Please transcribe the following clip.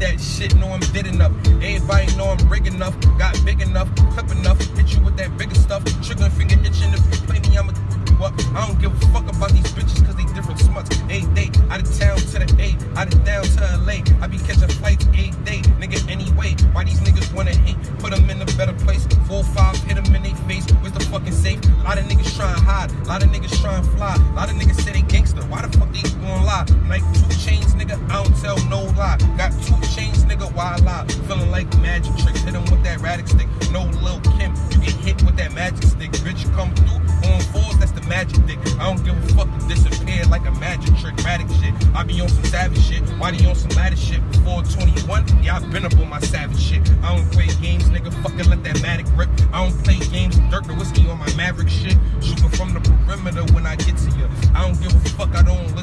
that shit, know I'm dead enough. Everybody know I'm rig enough, got big enough, clip enough, hit you with that bigger stuff. Trigger finger itching if you play me, I'ma you up. I don't give a fuck about these bitches cause they different smuts. Eight day, out of town to the A, out of down to LA. I be catching flights eight day, nigga, anyway. Why these niggas wanna hate? Put them in a better place. Four, five, hit them in their face. Where's the fucking safe? A lot of niggas trying hide, a lot of niggas trying fly. A lot of niggas say they gangster. Why the fuck they gonna lie? Like two chains, nigga, I don't tell Feeling like magic tricks, hit them with that radic stick. No Lil Kim, you get hit with that magic stick. Bitch, come through on fours, that's the magic dick. I don't give a fuck disappear like a magic trick, radic shit. I be on some savage shit, why they on some ladder shit? Before 21, yeah, I been up on my savage shit. I don't play games, nigga, fucking let that matic rip. I don't play games, dirt the whiskey on my maverick shit. Shooting from the perimeter when I get to you. I don't give a fuck, I don't